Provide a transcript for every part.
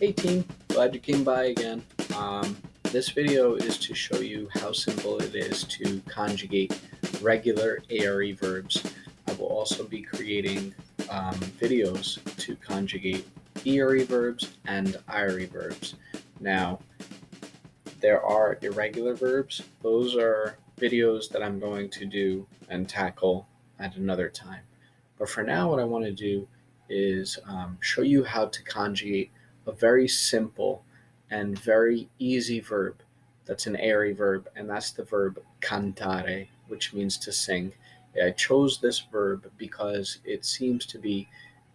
Hey team, glad you came by again. Um, this video is to show you how simple it is to conjugate regular ARE verbs. I will also be creating um, videos to conjugate ERE verbs and IRE verbs. Now, there are irregular verbs. Those are videos that I'm going to do and tackle at another time. But for now, what I want to do is um, show you how to conjugate a very simple and very easy verb that's an ARE verb, and that's the verb cantare, which means to sing. I chose this verb because it seems to be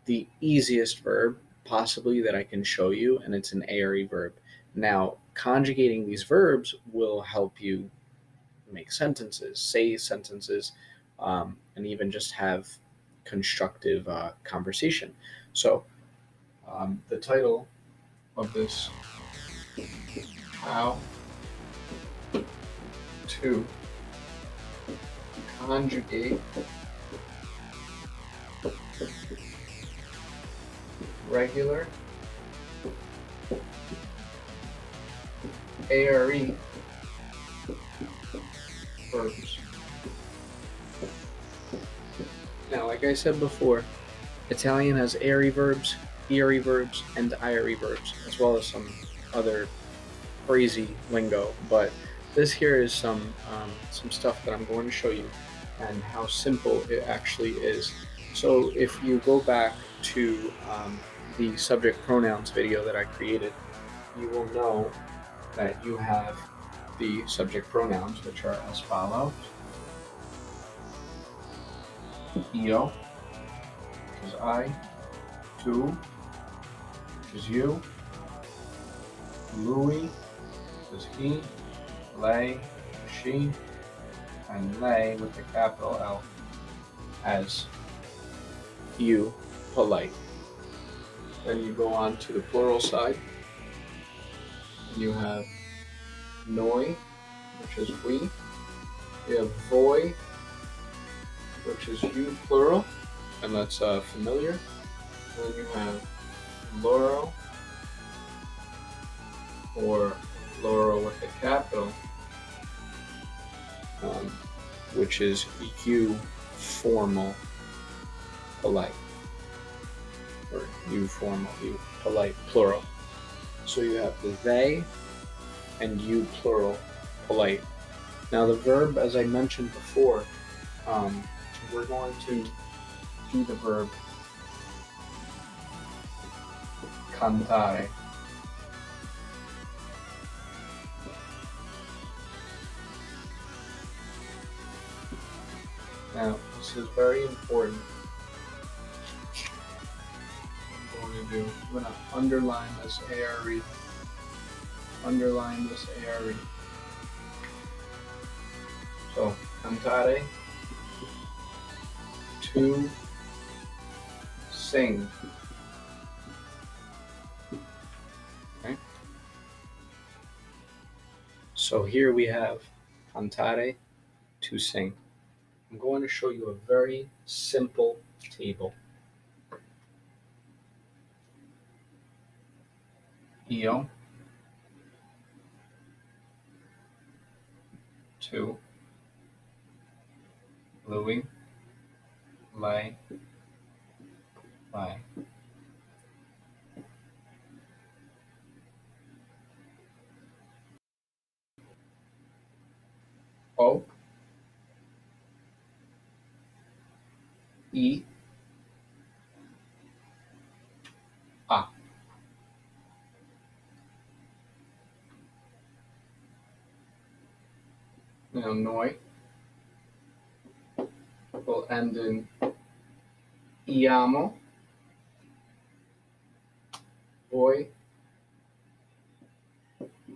the easiest verb possibly that I can show you, and it's an ARE verb. Now, conjugating these verbs will help you make sentences, say sentences, um, and even just have constructive uh, conversation. So, um, the title of this. How? To conjugate. Regular. ARE verbs. Now, like I said before, Italian has ARE verbs, ERE verbs, and IRE verbs, as well as some other crazy lingo. But this here is some um, some stuff that I'm going to show you and how simple it actually is. So if you go back to um, the subject pronouns video that I created, you will know that you have the subject pronouns, which are as follows. Io, is I, which is you, which is he, lei, she, and lei with the capital L as you, polite. Then you go on to the plural side. You have noi, which is we. You have voi, which is you plural, and that's uh, familiar. And then you have loro, or Loro with a capital, um, which is you formal polite, or you formal, you polite plural. So you have the they and you plural polite. Now the verb, as I mentioned before, um, we're going to do the verb cantare. Uh, now, this is very important. I'm going to do, I'm going to underline this ARE. Underline this ARE. So, cantare, to sing. So here we have cantare, to sing. I'm going to show you a very simple table. Io, tu, lui, lei, lei. O, E, A. Now, noi will end in iamo, voi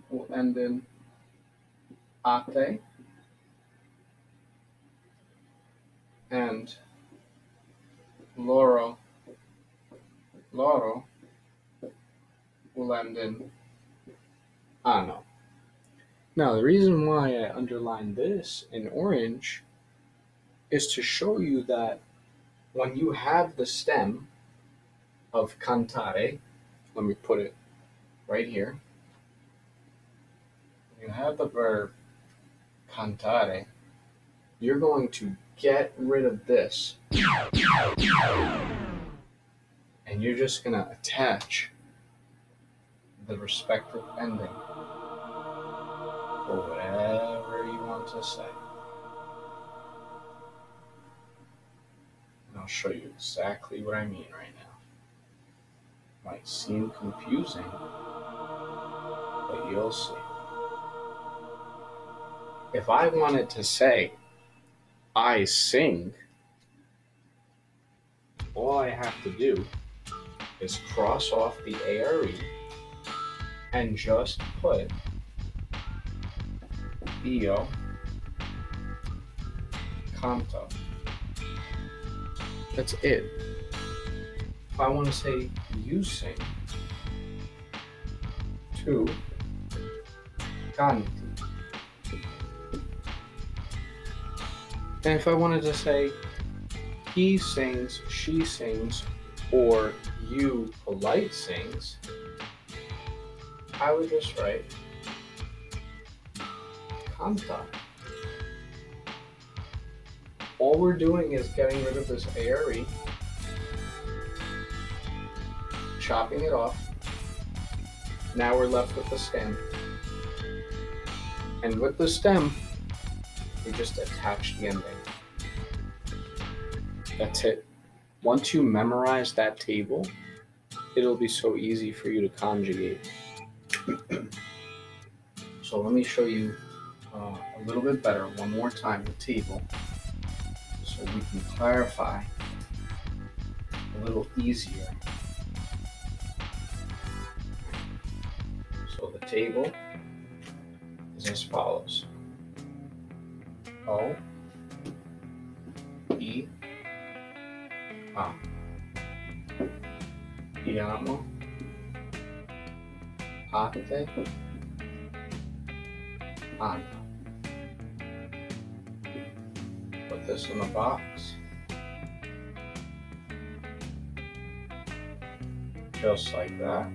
will end in ate, and loro, loro will end in ano. Now, the reason why I underline this in orange is to show you that when you have the stem of cantare, let me put it right here, you have the verb cantare, you're going to get rid of this. And you're just going to attach the respective ending for whatever you want to say. And I'll show you exactly what I mean right now. Might seem confusing, but you'll see. If I wanted to say, I sing, all I have to do is cross off the ARE and just put io canto. That's it. If I want to say you sing, tu canti. And if I wanted to say he sings, she sings, or you polite sings, I would just write canta. All we're doing is getting rid of this ARE, chopping it off. Now we're left with the stem. And with the stem, we just attach the ending. That's it. Once you memorize that table, it'll be so easy for you to conjugate. so let me show you uh, a little bit better one more time the table so we can clarify a little easier. So the table is as follows. O E Ah. A Iamo Ate Anno Put this in a box just like that.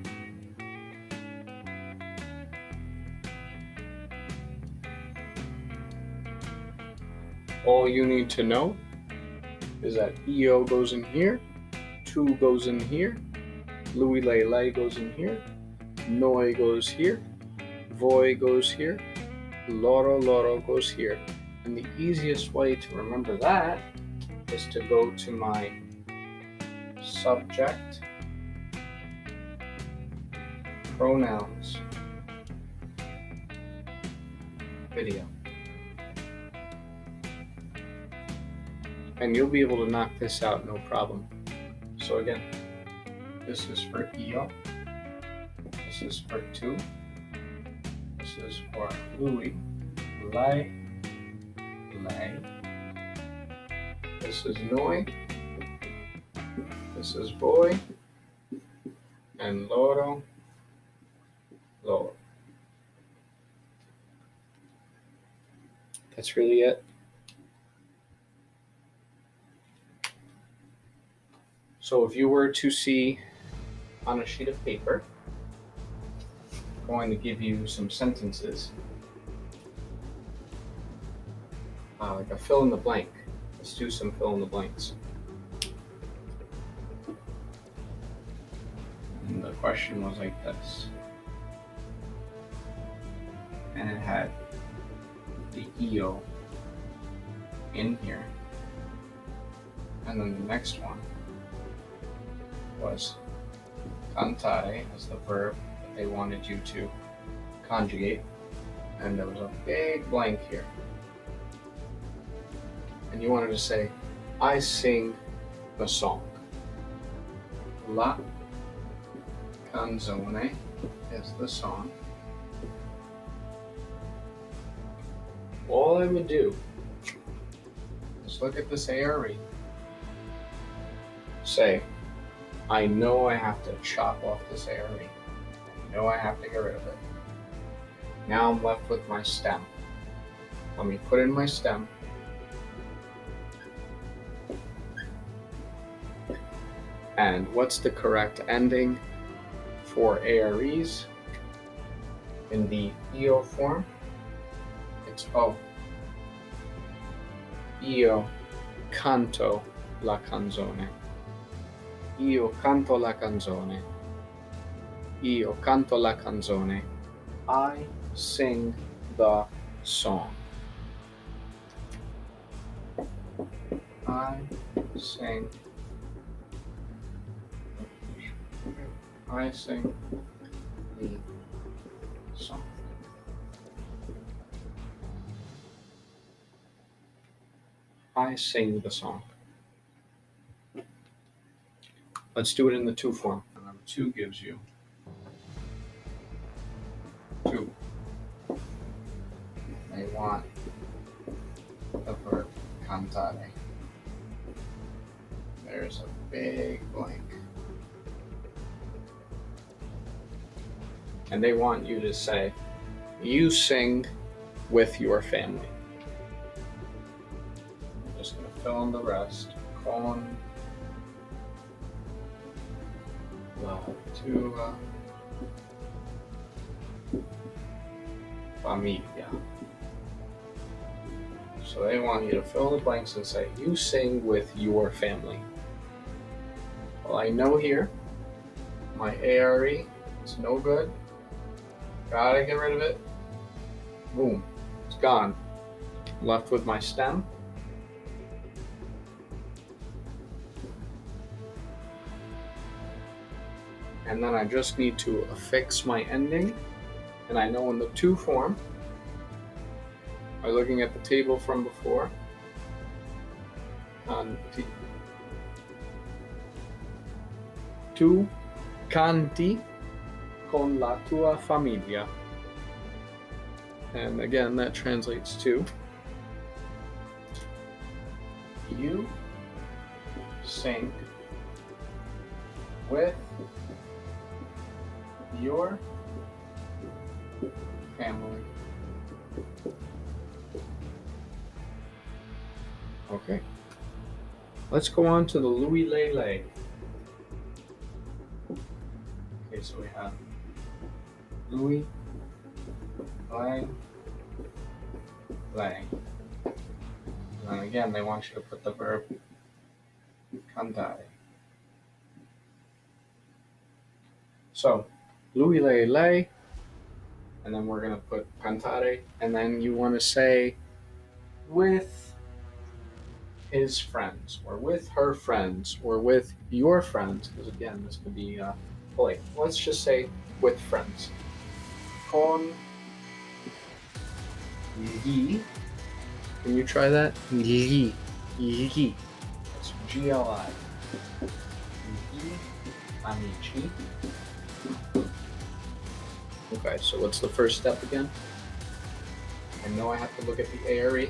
All you need to know is that io goes in here, tu goes in here, lui Lele goes in here, Noi goes here, Voi goes here, Loro Loro goes here. And the easiest way to remember that is to go to my subject pronouns video. And you'll be able to knock this out no problem. So again, this is for io, this is for tu, this is for lui, lei, lei, this is Noi, this is voi, and Loro, Loro. That's really it. So if you were to see on a sheet of paper, I'm going to give you some sentences, uh, like a fill in the blank. Let's do some fill in the blanks. And the question was like this. And it had the io in here. And then the next one was cantare as the verb that they wanted you to conjugate. And there was a big blank here. And you wanted to say, I sing the song. La canzone is the song. All I would do is look at this ARE, say, I know I have to chop off this ARE. I know I have to get rid of it. Now I'm left with my stem. Let me put in my stem. And what's the correct ending for AREs? In the io form, it's O. Io canto la canzone. Io canto la canzone. Io canto la canzone. I sing the song. I sing. I sing the song. I sing the song. Let's do it in the tu form. Number two gives you two. They want the verb cantare. There's a big blank. And they want you to say, you sing with your family. I'm just going to fill in the rest. Con la tua famiglia. So they want you to fill in the blanks and say, you sing with your family. Well, I know here my ARE is no good. Gotta get rid of it. Boom. It's gone. Left with my stem. And then I just need to affix my ending. And I know in the tu form, by looking at the table from before, um, on T tu canti con la tua famiglia. And again, that translates to you sing with your family. Okay. Let's go on to the lui Lele. Okay, so we have lui Lang Lang. And again, they want you to put the verb cantare. So, Lui Lei Lei, and then we're going to put cantare, and then you want to say with his friends, or with her friends, or with your friends, because again, this could be uh, polite. Let's just say with friends. Con gli. Can you try that? Gli. Gli. That's G L I. Gli amici. Okay, so what's the first step again? I know I have to look at the ARE.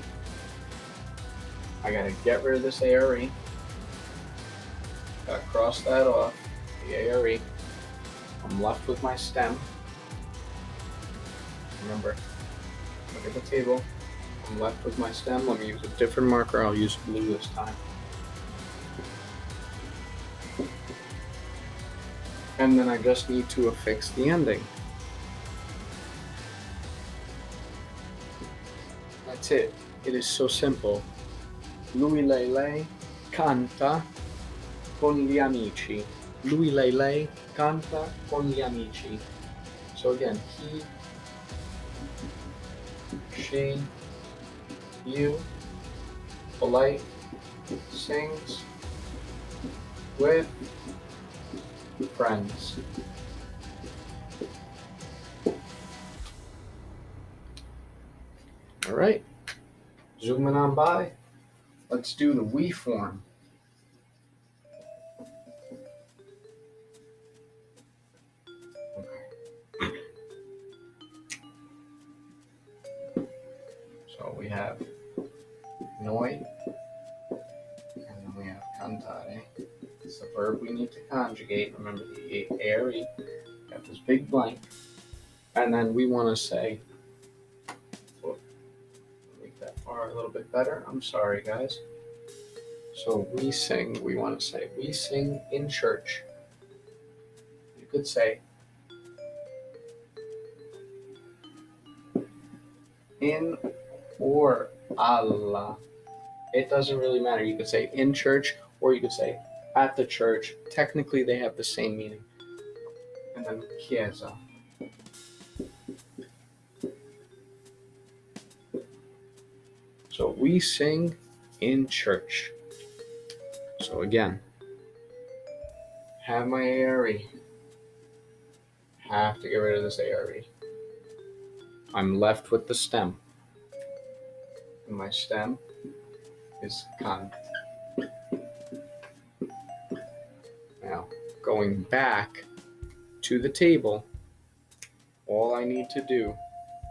I gotta get rid of this ARE. Gotta cross that off, the ARE. I'm left with my stem. Remember, look at the table. I'm left with my stem. Let me use a different marker. I'll use blue this time. And then I just need to affix the ending. That's it. It is so simple. Lui lei lei canta con gli amici. Lui lei lei canta con gli amici. So again, he, she, you, polite, sings with friends. All right, zooming on by. Let's do the we form. So we have noi, and then we have cantare. It's the verb we need to conjugate. Remember the ARE. Got this big blank, and then we want to say. Better. I'm sorry, guys. So we sing. We want to say we sing in church. You could say in or alla. It doesn't really matter. You could say in church or you could say at the church. Technically, they have the same meaning. And then chiesa. So we sing in church. So again, have my ARE. Have to get rid of this ARE. I'm left with the stem. And my stem is con. Now, going back to the table, all I need to do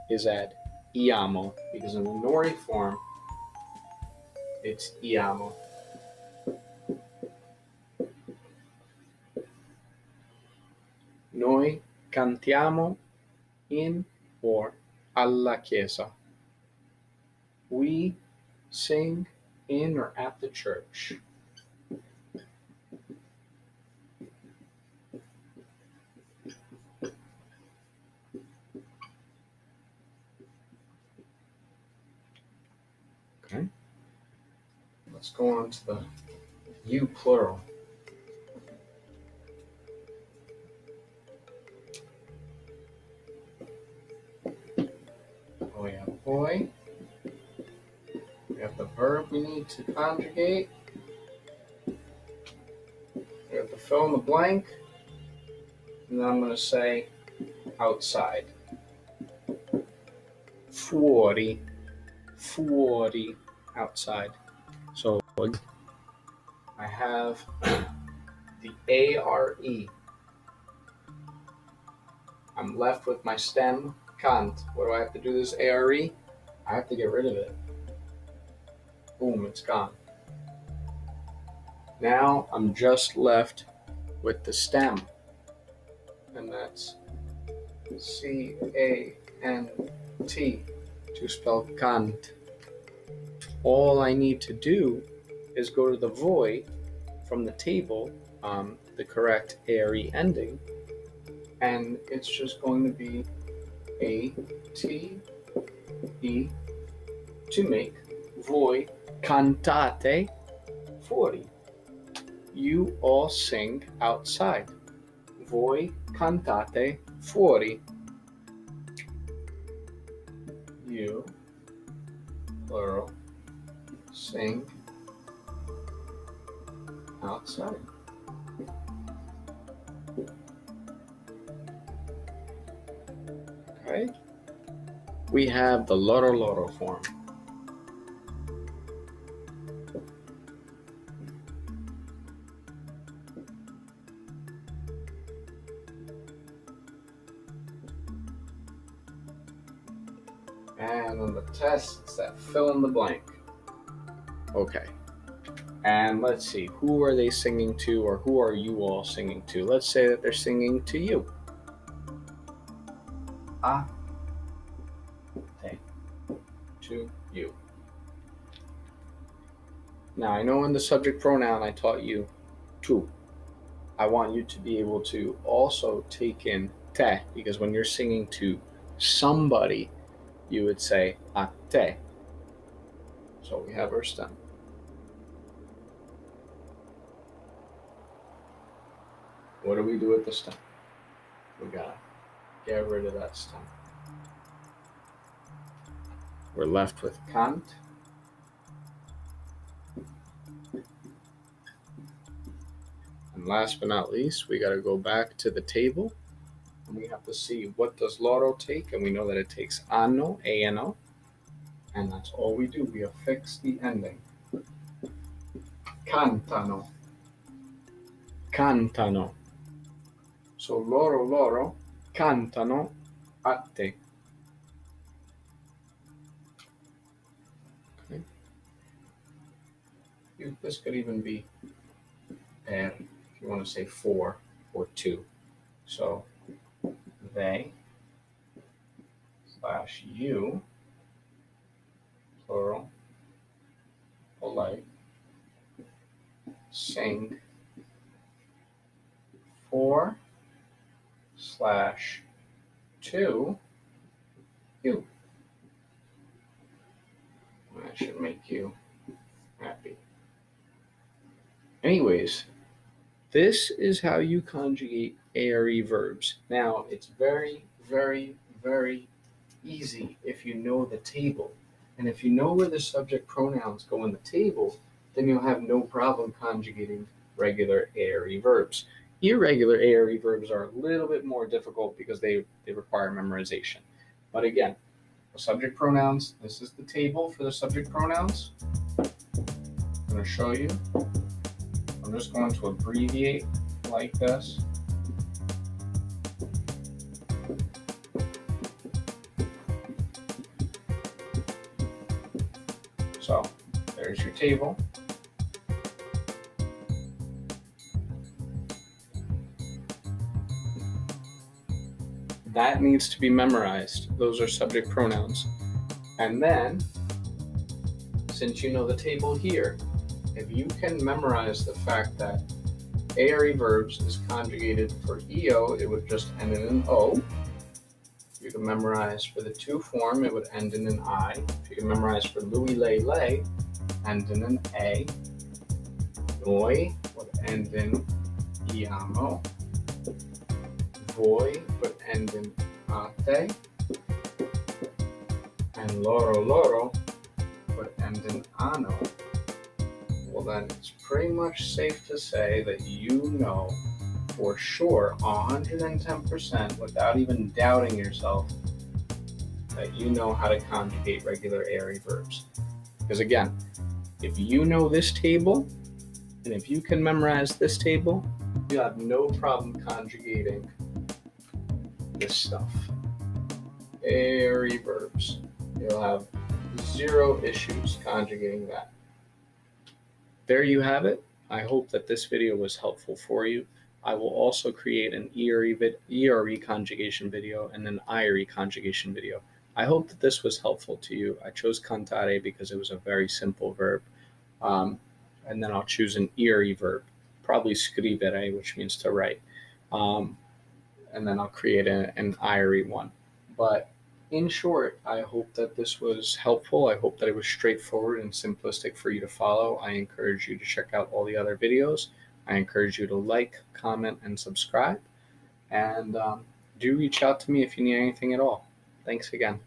is add iamo because in the noi form, iamo. Noi cantiamo in or alla chiesa. We sing in or at the church. Okay. Let's go on to the you plural. Oh, have voi. We have the verb we need to conjugate. We have to fill in the blank. And then I'm going to say outside. Fuori. Fuori. Outside. So I have the A R E. I'm left with my stem cant. What do I have to do this ARE? I have to get rid of it. Boom, it's gone. Now I'm just left with the stem. And that's C A N T to spell cant. All I need to do is go to the void from the table, um, the correct ARE ending, and it's just going to be A T E to make voi cantate fuori. You all sing outside. Voi cantate fuori. You, plural, sing outside. Okay. We have the loro loro form. And on the test, it's that fill in the blank. Okay. And let's see, who are they singing to, or who are you all singing to? Let's say that they're singing to you. Ah. te. To you. Now, I know in the subject pronoun I taught you to. I want you to be able to also take in te, because when you're singing to somebody, you would say a te. So we have our stem. What do we do with the stem? We gotta get rid of that stem. We're left with cant. And last but not least, we gotta go back to the table and we have to see what does loro take, and we know that it takes anno, A-N-O, and that's all we do. We affix the ending. Cantano. Cantano. So loro loro cantano a te. Okay. This could even be per, if you want to say for or to. So they slash you plural polite sing for slash to you. That should make you happy. Anyways, this is how you conjugate ARE verbs. Now, it's very, very, very easy if you know the table. And if you know where the subject pronouns go in the table, then you'll have no problem conjugating regular ARE verbs. Irregular ARE verbs are a little bit more difficult because they, they require memorization. But again, the subject pronouns, this is the table for the subject pronouns. I'm going to show you. I'm just going to abbreviate like this. So there's your table. That needs to be memorized. Those are subject pronouns. And then, since you know the table here, if you can memorize the fact that ARE verbs is conjugated for io, it would just end in an O. If you can memorize for the to form, it would end in an I. If you can memorize for lui lei lei, end in an A. Noi would end in iamo. Voi would end in ate. And loro loro would end in ano well, then it's pretty much safe to say that you know for sure, 110%, without even doubting yourself, that you know how to conjugate regular ARE verbs. Because again, if you know this table, and if you can memorize this table, you have no problem conjugating this stuff. ARE verbs. You'll have zero issues conjugating that there you have it. I hope that this video was helpful for you. I will also create an ERE, vid- ERE conjugation video and an IRE conjugation video. I hope that this was helpful to you. I chose cantare because it was a very simple verb. Um, and then I'll choose an ERE verb, probably scrivere, which means to write. Um, and then I'll create a, an IRE one. But in short, I hope that this was helpful. I hope that it was straightforward and simplistic for you to follow. I encourage you to check out all the other videos. I encourage you to like, comment, and subscribe. And um, do reach out to me if you need anything at all. Thanks again.